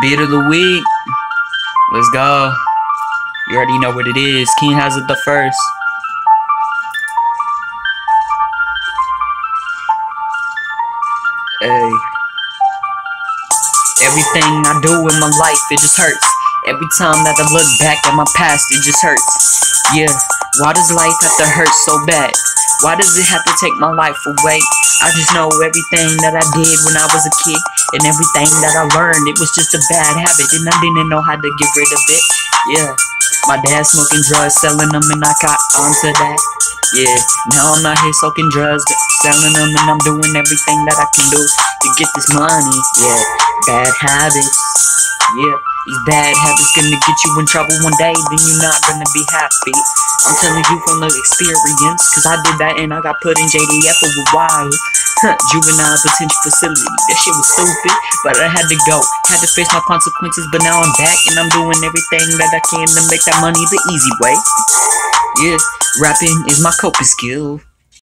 Beat of the week. Let's go. You already know what it is. King Hazard the first. Hey. Everything I do in my life, it just hurts. Every time that I look back at my past, it just hurts. Yeah, why does life have to hurt so bad? Why does it have to take my life away? I just know everything that I did when I was a kid and everything that I learned, it was just a bad habit and I didn't know how to get rid of it. Yeah, my dad smoking drugs, selling them, and I got onto that. Yeah, now I'm out here soaking drugs, selling them, and I'm doing everything that I can do to get this money. Yeah, bad habits. Yeah, these bad habits gonna get you in trouble one day, then you're not gonna be happy. I'm telling you from the experience, cause I did that and I got put in JDF for a while. Juvenile detention facility. That shit was stupid, but I had to go. Had to face my consequences, but now I'm back and I'm doing everything that I can to make that money the easy way. Yeah, rapping is my coping skill.